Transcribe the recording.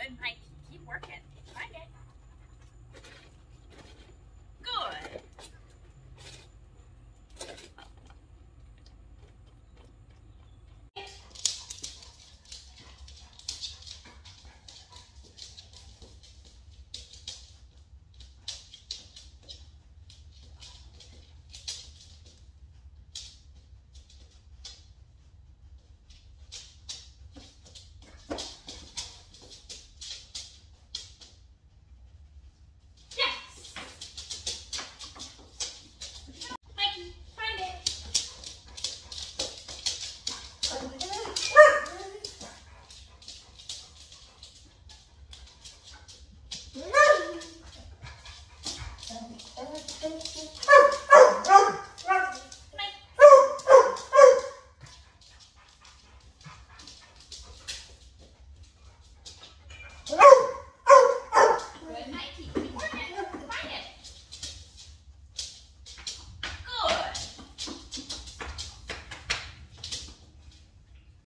Good, Mike. Keep working. 停